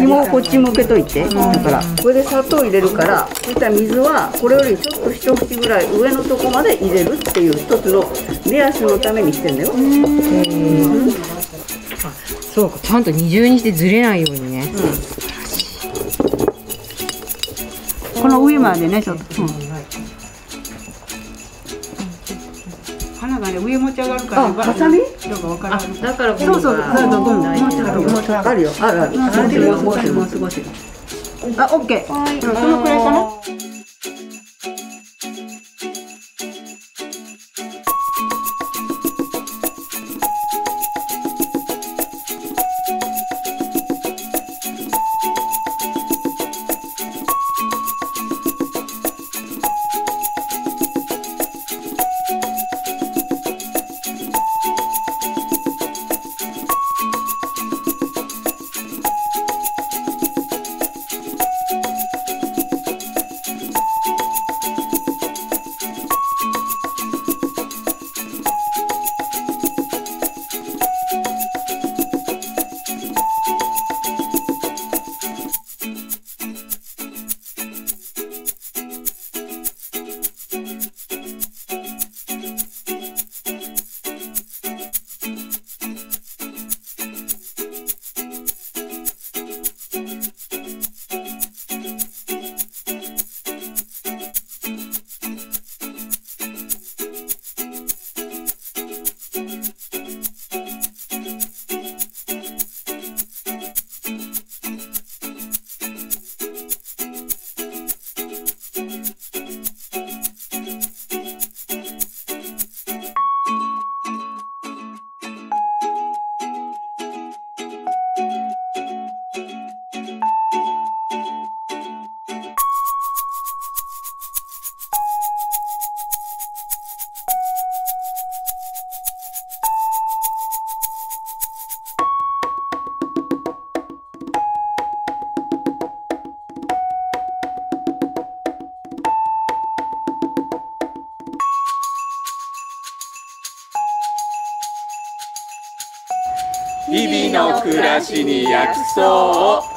もこっち向けといて、だからこれで砂糖入れるからそしたら水はこれよりちょっと一口ぐらい上のとこまで入れるっていう一つの目安のためにしてんだよ、そうかちゃんと二重にしてずれないようにね、この上までねちょっと、花がね上持ち上がるからあハサミどうかわからん。だからそうそう。そうそう。もあるよ。あるある。あオッケー。はい。うんこのくらいかな日々の暮らしに薬草を。